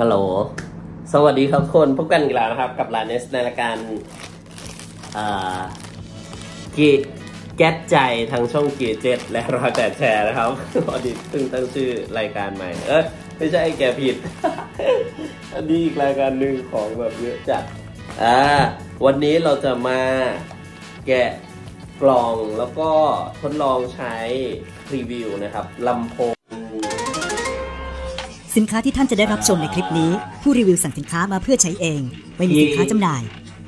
ฮัลโหล สวัสดีครับคนพบกันอีกแล้วนะครับ กับลานเนสในรายการกีแก๊สใจทางช่องกีเจ็ดและรอยแปดแชร์นะครับพอดีเพิ่งตั้งชื่อรายการใหม่ เออไม่ใช่แกผิด อันนี้อีกรายการหนึ่งของแบบเยอะจัด อ่า วันนี้เราจะมาแกะกล่องแล้วก็ทดลองใช้รีวิวนะครับลำโพง สินค้าที่ท่านจะได้รับชมในคลิปนี้ ผู้รีวิวสั่งสินค้ามาเพื่อใช้เอง ไม่มีสินค้าจำหน่าย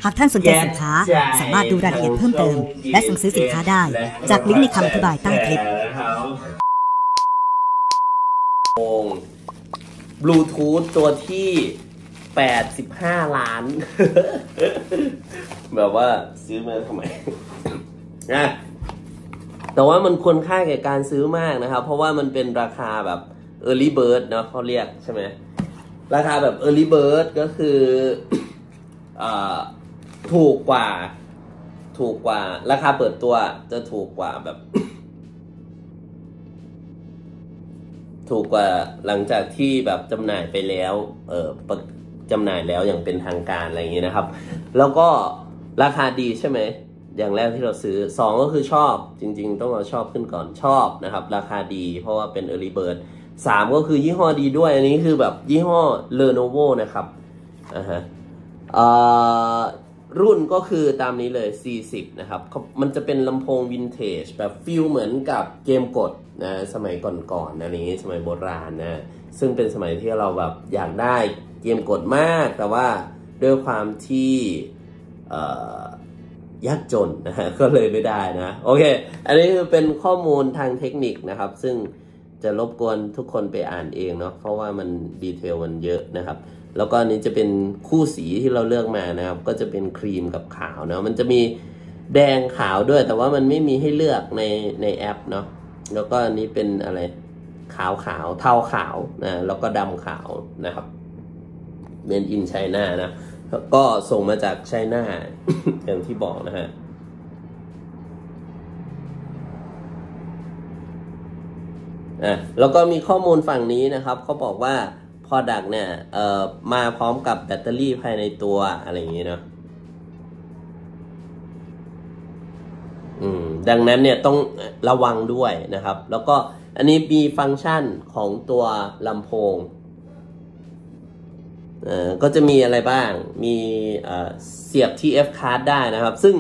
หากท่านสนใจสินค้า สามารถดูรายละเอียดเพิ่มเติม และสั่งซื้อสินค้าได้ จากลิงก์ในคำอธิบายใต้คลิปบลูทูธตัวที่ 85 ล้าน แบบว่าซื้อมาทำไมนะแต่ว่ามันควรค่าแก่การซื้อมากนะครับ เพราะว่ามันเป็นราคาแบบ Early Bird เนาะเขาเรียกใช่ไหมราคาแบบ Early Bird ก็คืออถูกกว่า ถูกกว่า ราคาเปิดตัวจะถูกกว่าแบบ ถูกกว่าหลังจากที่แบบจำหน่ายไปแล้ว เออจำหน่ายแล้วอย่างเป็นทางการอะไรอย่างนี้นะครับ แล้วก็ราคาดีใช่ไหมอย่างแรกที่เราซื้อสองก็คือชอบจริง ๆ ต้องเอาชอบขึ้นก่อนชอบนะครับ ราคาดีเพราะว่าเป็น Early Bird สามก็คือยี่ห้อดีด้วย อันนี้คือแบบยี่ห้อ Lenovo นะครับอ่าฮะรุ่นก็คือตามนี้เลย 40 นะครับ มันจะเป็นลำโพงวินเทจแบบ feel เหมือนกับเกมกดนะสมัยก่อนๆนะนี้สมัยโบราณนะ ซึ่งเป็นสมัยที่เราแบบอยากได้เกมกดมาก แต่ว่าด้วยความที่ยากจนนะก็เลยไม่ได้นะ โอเค อันนี้คือเป็นข้อมูลทางเทคนิคนะครับ ซึ่ง จะรบกวนทุกคนไปอ่านเองเนาะเพราะว่ามันดีเทลมันเยอะนะครับ แล้วก็อันนี้จะเป็นคู่สีที่เราเลือกมานะครับ ก็จะเป็นครีมกับขาวเนาะมันจะมีแดงขาวด้วย แต่ว่ามันไม่มีให้เลือกในในแอปเนาะแล้วก็อันนี้เป็นอะไรขาวขาวเทาขาวนะแล้วก็ดำขาวนะครับเมนอินไชน่านะก็ส่งมาจากไชน่าอย่างที่บอกนะฮะ อะแล้วก็มีข้อมูลฝั่งนี้นะครับเขาบอกว่า Product เนี่ยเอ่อมาพร้อมกับแบตเตอรี่ภายในตัวอะไรอย่างนี้เนาะอืมดังนั้นเนี่ยต้องระวังด้วยนะครับ แล้วก็อันนี้มีฟังก์ชันของตัวลำโพงเอ่อก็จะมีอะไรบ้าง มีเอ่อเสียบ TF card ได้นะครับ ซึ่ง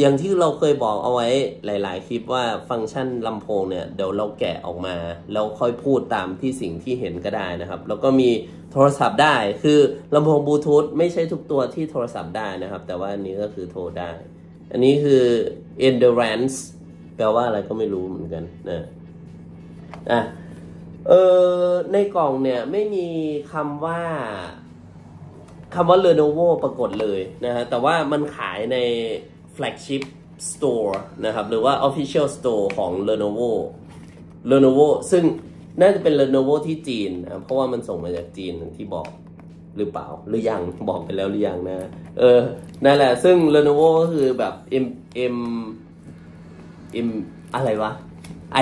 อย่างที่เราเคยบอกเอาไว้หลาย ๆ คลิปว่าฟังก์ชันลำโพงเนี่ยเดี๋ยวเราแกะออกมา แล้วค่อยพูดตามที่สิ่งที่เห็นก็ได้นะครับ แล้วก็มีโทรศัพท์ได้คือลำโพงบลูทูธไม่ใช่ทุกตัวที่โทรศัพท์ได้นะครับ แต่ว่าอันนี้ก็คือโทรได้ อันนี้คือ endurance แปลว่าอะไรก็ไม่รู้เหมือนกันนะอะเออในกล่องเนี่ยไม่มีคำว่าคำว่า Lenovo ปรากฏเลยนะฮะแต่ว่ามันขายใน flagship store นะครับ หรือว่า official store ของ Lenovo Lenovo ซึ่งน่าจะเป็น Lenovo ที่จีนนะเพราะว่ามันส่งมาจากจีนที่บอกหรือเปล่า หรือยังบอกไปแล้วหรือยังนะ เออ นั่นแหละ ซึ่ง Lenovo ก็คือแบบ M M M อะไรวะ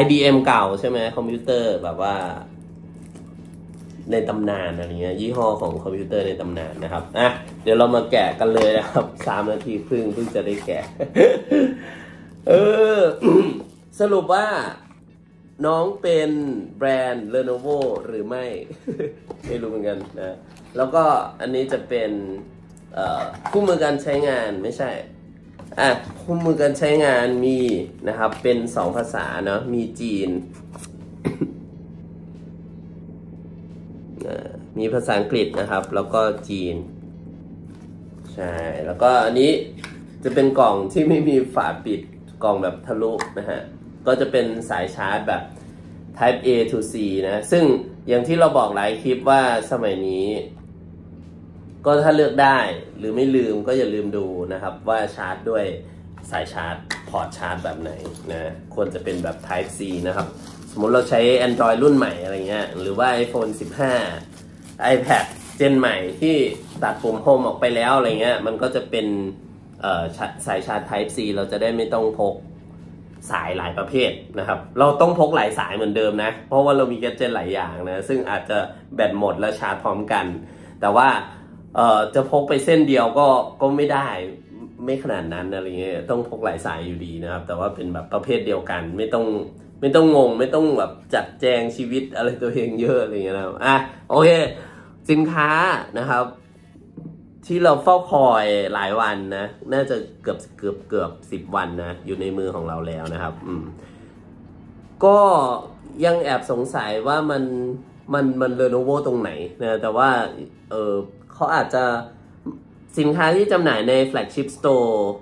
IBM เก่าใช่ไหมคอมพิวเตอร์แบบว่า ในตำนานอะไรเงี้ยยี่ห้อของคอมพิวเตอร์ในตำนานนะครับอะเดี๋ยวเรามาแกะกันเลยนะครับสามนาทีครึ่งเพิ่งจะได้แกะ เออ สรุปว่า น้องเป็นแบรนด์ Lenovo หรือไม่ ไม่รู้เหมือนกันนะ แล้วก็อันนี้จะเป็นคู่มือการใช้งานไม่ใช่อะคู่มือการใช้งานมีนะครับ เป็นสองภาษาเนาะมีจีน มีภาษาอังกฤษนะครับ แล้วก็จีน ใช่ แล้วก็อันนี้จะเป็นกล่องที่ไม่มีฝาปิดกล่องแบบทะลุนะฮะ ก็จะเป็นสายชาร์จแบบ type A to C นะ ซึ่งอย่างที่เราบอกหลายคลิปว่าสมัยนี้ ก็ถ้าเลือกได้หรือไม่ลืมก็อย่าลืมดูนะครับ ว่าชาร์จด้วยสายชาร์จ พอร์ตชาร์จแบบไหนนะควรจะเป็นแบบ Type C นะครับ สมมติเราใช้ Android รุ่นใหม่อะไรเงี้ยหรือว่า iPhone 15 iPad เจนใหม่ที่ตัดปุ่มโฮมออกไปแล้วอะไรเงี้ยมันก็จะเป็นสายชาร์จ Type C เราจะได้ไม่ต้องพกสายหลายประเภทนะครับ เราต้องพกหลายสายเหมือนเดิมนะ เพราะว่าเรามีแกดเจิตหลายอย่างนะ ซึ่งอาจจะแบตหมดแล้วชาร์จพร้อมกัน แต่ว่าจะพกไปเส้นเดียวก็ก็ไม่ได้ไม่ขนาดนั้นอะไรเงี้ยต้องพกหลายสายอยู่ดีนะครับ แต่ว่าเป็นแบบประเภทเดียวกัน ไม่ต้องไม่ต้องงง ไม่ต้องแบบจัดแจงชีวิตอะไรตัวเองเยอะอะไรเงี้ยนะอะโอเค สินค้านะครับ ที่เราเฝ้าคอยหลายวันนะ น่าจะเกือบเกือบเกือบสิบวันนะ อยู่ในมือของเราแล้วนะครับ อืม ก็ยังแอบสงสัยว่ามันมันมัน Lenovo ตรงไหนนะแต่ว่าเออเขาอาจจะสินค้าที่จำหน่ายใน flagship store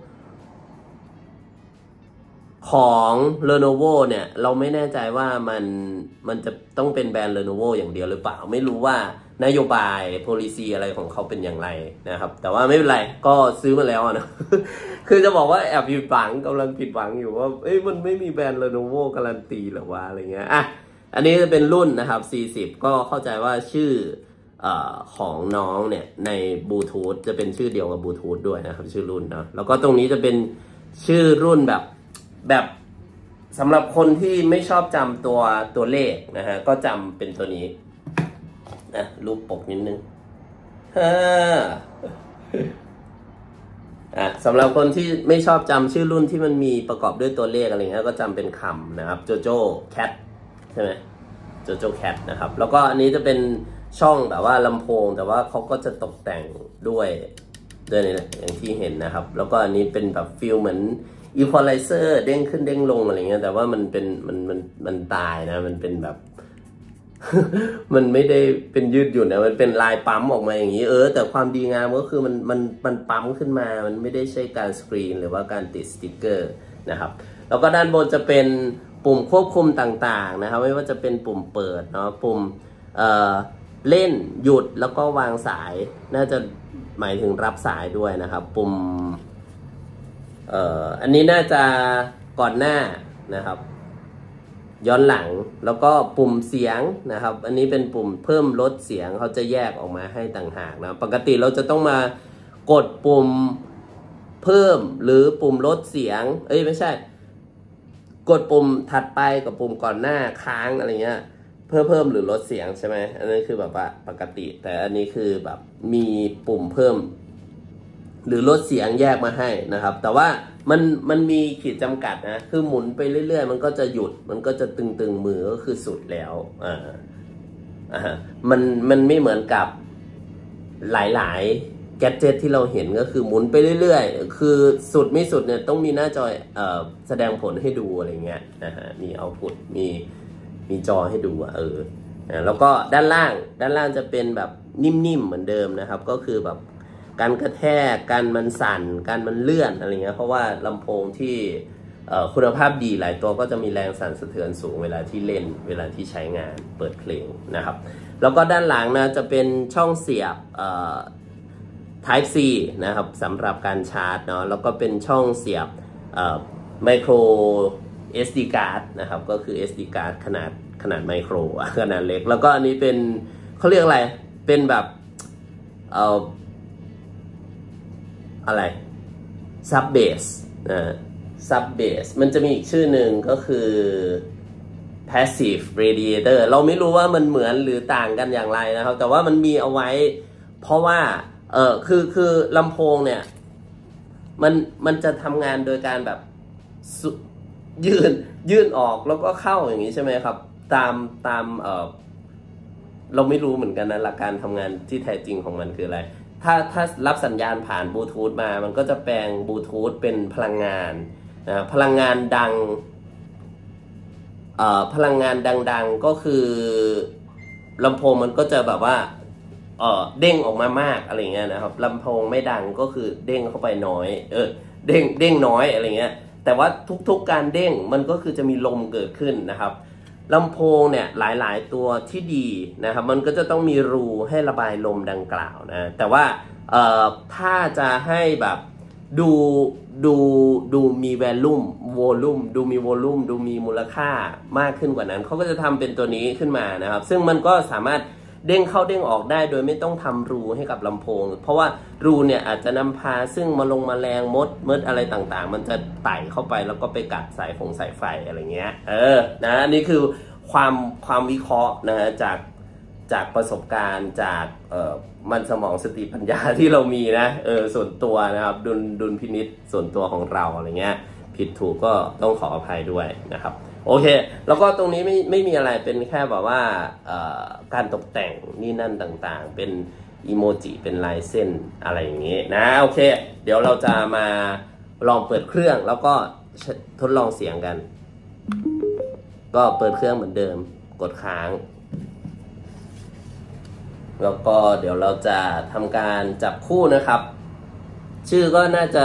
ของ Lenovo เนี่ย เราไม่แน่ใจว่ามันมันจะต้องเป็นแบรนด์ Lenovo อย่างเดียวหรือเปล่า ไม่รู้ว่า นโยบาย policy อะไรของเขาเป็นอย่างไรนะครับ แต่ว่าไม่เป็นไรก็ซื้อมาแล้วนะ คือจะบอกว่าแอบผิดหวังกำลังผิดหวังอยู่ว่าเอ้ยมันไม่มีแบรนด์ Lenovo การันตีหรอวะอะไรเงี้ยอะอันนี้จะเป็นรุ่นนะครับ 40 ก็เข้าใจว่าชื่อออของน้องเนี่ยในบลูทูธจะเป็นชื่อเดียวกับบลูทูธด้วยนะครับ ชื่อรุ่นเนาะแล้วก็ตรงนี้จะเป็นชื่อรุ่นแบบแบบสำหรับคนที่ไม่ชอบจำตัวตัวเลขนะฮะก็จำเป็นตัวนี้ นะรูปปกนิดนึงฮ่าอะสำหรับคนที่ไม่ชอบจำชื่อรุ่นที่มันมีประกอบด้วยตัวเลขอะไรเงี้ยก็จำเป็นคำนะครับโจโจ้แคทใช่ไหมโจโจ้แคทนะครับ แล้วก็อันนี้จะเป็นช่องแบบว่าลำโพง แต่ว่าเขาก็จะตกแต่งด้วยด้วยนี่แหละอย่างที่เห็นนะครับ แล้วก็อันนี้เป็นแบบฟิลเหมือนอีควอไลเซอร์เด้งขึ้นเด้งลงอะไรเงี้ยแต่ว่ามันเป็นมันมันมันตายนะมันเป็นแบบ มันไม่ได้เป็นยืดหยุ่นนะมันเป็นลายปั๊มออกมาอย่างนี้ เออ แต่ความดีงามก็คือมันมันมันปั๊มขึ้นมา มันไม่ได้ใช่การสกรีนหรือว่าการติดสติกเกอร์นะครับ แล้วก็ด้านบนจะเป็นปุ่มควบคุมต่างๆนะครับ ไม่ว่าจะเป็นปุ่มเปิดเนาะปุ่มเอ่อเล่นหยุดแล้วก็วางสาย น่าจะหมายถึงรับสายด้วยนะครับ ปุ่มเอ่ออันนี้น่าจะก่อนหน้านะครับ ย้อนหลังแล้วก็ปุ่มเสียงนะครับ อันนี้เป็นปุ่มเพิ่มลดเสียงเขาจะแยกออกมาให้ต่างหากนะปกติเราจะต้องมากดปุ่มเพิ่มหรือปุ่มลดเสียง เอ้ยไม่ใช่ กดปุ่มถัดไปกับปุ่มก่อนหน้าค้างอะไรเงี้ย เพิ่มเพิ่มหรือลดเสียงใช่ไหมอันนั้คือแบบว่าปกติ แต่อันนี้คือแบบมีปุ่มเพิ่ม หรือลดเสียงแยกมาให้นะครับ แต่ว่า มันมันมีขีดจำกัดนะ คือหมุนไปเรื่อย ๆ มันก็จะหยุด มันก็จะตึงๆมือก็คือสุดแล้วอ่าอ่ามันมันไม่เหมือนกับหลายๆแกดเจ็ตที่เราเห็นก็คือหมุนไปเรื่อยๆ คือสุดไม่สุดเนี่ยต้องมีหน้าจอเอ่อแสดงผลให้ดูอะไรเงี้ยนะฮะมีเอาพุตมีมีจอให้ดูอะเออแล้วก็ด้านล่างด้านล่างจะเป็นแบบนิ่มๆเหมือนเดิมนะครับ ก็คือแบบ การกระแทก การมันสั่น การมันเลื่อนอะไรเงี้ย เพราะว่าลำโพงที่คุณภาพดีหลายตัวก็จะมีแรงสั่นสะเทือนสูงเวลาที่เล่นเวลาที่ใช้งานเปิดเพลงนะครับ แล้วก็ด้านหลังนะจะเป็นช่องเสียบ Type C นะครับสำหรับการชาร์จเนาะแล้วก็เป็นช่องเสียบเอ่อ micro SD card นะครับก็คือ SD card ขนาดขนาดไมโครขนาดเล็ก แล้วก็อันนี้เป็นเขาเรียกอะไรเป็นแบบเอะไร sub bass นะ sub bass มันจะมีอีกชื่อหนึ่งก็คือ passive radiator เราไม่รู้ว่ามันเหมือนหรือต่างกันอย่างไรนะครับ แต่ว่ามันมีเอาไว้ เพราะว่า เออคือคือลำโพงเนี่ย มันมันจะทำงานโดยการแบบยื่นยื่นออกแล้วก็เข้าอย่างนี้ใช่ไหมครับ ตามตามเออเราไม่รู้เหมือนกันนะหลักการทำงานที่แท้จริงของมันคืออะไร ถ้าถ้ารับสัญญาณผ่านบลูทูธมา มันก็จะแปลงบลูทูธเป็นพลังงานนะพลังงานดังอ่อพลังงานดัง ๆ ก็คือลำโพงมันก็จะแบบว่าเออเด้งออกมามากอะไรเงี้ยนะครับลำโพงไม่ดังก็คือเด้งเข้าไปน้อย เออ เด้งเด้งน้อยอะไรเงี้ย แต่ว่าทุกๆการเด้งมันก็คือจะมีลมเกิดขึ้นนะครับ ลำโพงเนี่ยหลายๆ ตัวที่ดีนะครับ มันก็จะต้องมีรูให้ระบายลมดังกล่าวนะ แต่ว่าถ้าจะให้แบบดูดูดูมีแวลูมโวลุ่มดูมีโวลุ่มดูมีมูลค่ามากขึ้นกว่านั้น เขาก็จะทำเป็นตัวนี้ขึ้นมานะครับ ซึ่งมันก็สามารถ เด้งเข้าเด้งออกได้โดยไม่ต้องทำรูให้กับลำโพง เพราะว่ารูเนี่ยอาจจะนำพาซึ่งมาลงมาแรงมดมดอะไรต่างๆ มันจะไต่เข้าไปแล้วก็ไปกัดสายฟงสายไฟอะไรเงี้ย เออนะอันนี้คือความความวิเคราะห์นะฮะจากจากประสบการณ์จากเอ่อมันสมองสติปัญญาที่เรามีนะเออส่วนตัวนะครับดุลดุลพินิษส่วนตัวของเราอะไรเงี้ยผิดถูกก็ต้องขออภัยด้วยนะครับ โอเค แล้วก็ตรงนี้ไม่ไม่มีอะไรเป็นแค่แบบว่าการตกแต่งนี่นั่นต่างๆ เป็นอีโมจิเป็นลายเส้นอะไรอย่างนี้นะโอเค เดี๋ยวเราจะมาลองเปิดเครื่องแล้วก็ทดลองเสียงกัน ก็เปิดเครื่องเหมือนเดิมกดค้าง แล้วก็เดี๋ยวเราจะทำการจับคู่นะครับ ชื่อก็น่าจะ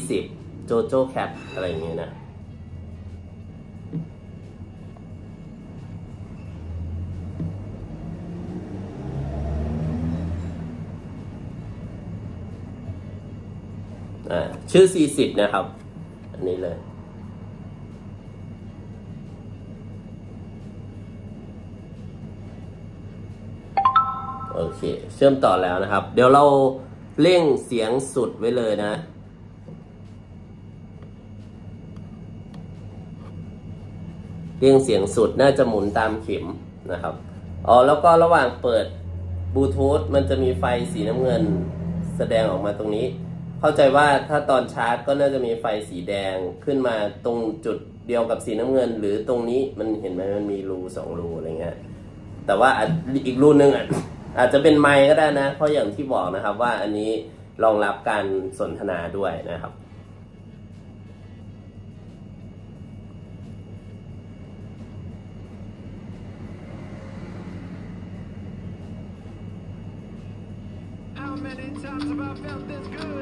40 โจโจแคปอะไรอย่างนี้นะ ชื่อ 40 นะครับ อันนี้เลย โอเค เชื่อมต่อแล้วนะครับ เดี๋ยวเราเร่งเสียงสุดไว้เลยนะเร่งเสียงสุดน่าจะหมุนตามเข็มนะครับ อ๋อ แล้วก็ระหว่างเปิดบลูทูธมันจะมีไฟสีน้ำเงิน แสดงออกมาตรงนี้ เข้าใจว่าถ้าตอนชาร์จก็น่าจะมีไฟสีแดงขึ้นมาตรงจุดเดียวกับสีน้ำเงิน หรือตรงนี้มันเห็นไหมมันมีรูสองรูอะไรเงี้ยแต่ว่าอีกรูนึงอะอาจจะเป็นไมค์ก็ได้นะ เพราะอย่างที่บอกนะครับว่าอันนี้รองรับการสนทนาด้วยนะครับ many times have I felt this good?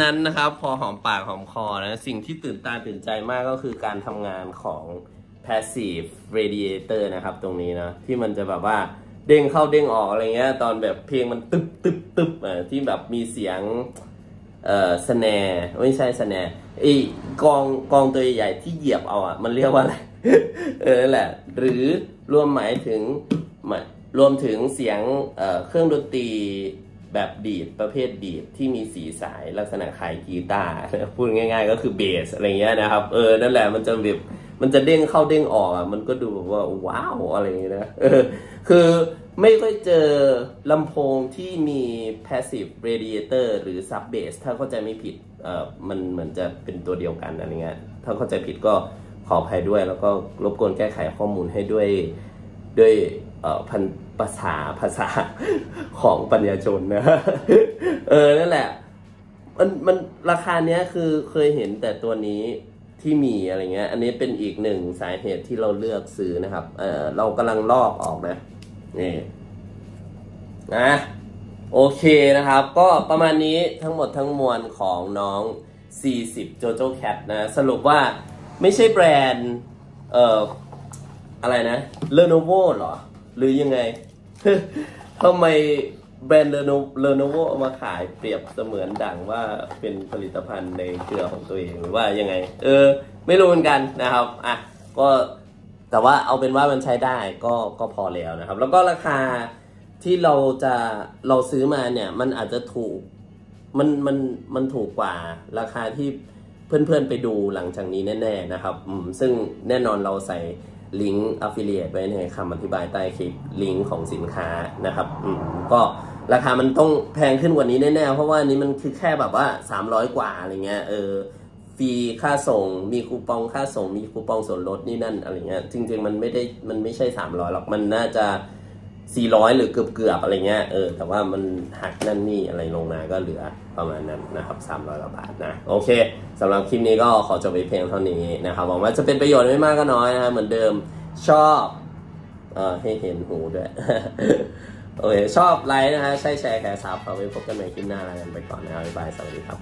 นั้นนะครับ พอหอมปากหอมคอนะสิ่งที่ตื่นตาตื่นใจมากก็คือการทำงานของ passive radiator นะครับ ตรงนี้นะที่มันจะแบบว่าเด้งเข้าเด้งออกอะไรเงี้ยตอนแบบเพลงมันตึบตึบตึบอะที่แบบมีเสียงเอ่อสแนร์ไม่ใช่สแนร์ไอ้กองกองตัวใหญ่ที่เหยียบเอาอะมันเรียกว่าอะไรเออนั่นแหละ หรือรวมหมายถึงรวมถึงเสียงเเครื่องดนตรี แบบดีดประเภทดีดที่มีสีสายลักษณะคล้ายกีตาร์พูดง่าย ๆ ก็คือเบสอะไรเงี้ยนะครับเออนั่นแหละมันจะแบบมันจะเด้งเข้าเด้งออกอะมันก็ดูแบบว่าว้าวอะไรเงี้ยนะเออคือไม่ค่อยเจอลำโพงที่มี passive radiator หรือ sub bass ถ้าเข้าใจไม่ผิดเออมันเหมือนจะเป็นตัวเดียวกันอะไรเงี้ยถ้าเข้าใจผิดก็ขออภัยด้วย แล้วก็รบกวนแก้ไขข้อมูลให้ด้วยด้วยพัน ภาษาภาษาของปัญญาชนนะเออนั่นแหละ มันมันราคาเนี้ยคือเคยเห็นแต่ตัวนี้ที่มีอะไรเงี้ย อันนี้เป็นอีกหนึ่งสาเหตุที่เราเลือกซื้อนะครับ เออเรากำลังลอกออกนะนี่นะโอเคนะครับ ก็ประมาณนี้ทั้งหมดทั้งมวลของน้อง 40 Dojo Cat นะ สรุปว่าไม่ใช่แบรนด์ เอ่อ อะไรนะ Lenovo หรอ หรือยังไงทำไมแบรนด์ Lenovo เอามาขายเปรียบเสมือนดังว่าเป็นผลิตภัณฑ์ในเครือของตัวเองหรือว่ายังไง เออ ไม่รู้เหมือนกันนะครับอะก็แต่ว่าเอาเป็นว่ามันใช้ได้ก็ก็พอแล้วนะครับ แล้วก็ราคาที่เราจะเราซื้อมาเนี่ย มันอาจจะถูกมันมันมันถูกกว่าราคาที่เพื่อนๆไปดูหลังจากนี้แน่ ๆนะครับ ซึ่งแน่นอนเราใส่ ลิงก์ affiliate ไว้ในคำอธิบายใต้คลิปลิงก์ของสินค้านะครับอืมก็ราคามันต้องแพงขึ้นกว่านี้แน่ๆ เพราะว่านี้มันคือแค่แบบว่า 300 กว่าอะไรเงี้ยเออฟรีค่าส่งมีคูปองค่าส่ง มีคูปองส่วนลดนี่นั่นอะไรเงี้ยจริงๆมันไม่ได้มันไม่ใช่ 300หรอกมันน่าจะ 400 หรือเกือบเกือบอะไรเงี้ยเออแต่ว่ามันหักนั่นนี่อะไรลงมาก็เหลือประมาณนั้นนะครับ300กว่าบาทนะโอเคสำหรับคลิปนี้ก็ขอจบไปเพียงเท่านี้นะครับหวังว่าจะเป็นประโยชน์ไม่มากก็น้อยนะเหมือนเดิมชอบเออให้เห็นหูด้วยโอเคชอบไลค์นะฮะใช่ share care sub เอาไว้พบกันใหม่คลิปหน้าแล้วกันไปก่อนนะครับบ๊ายบายสวัสดีครับ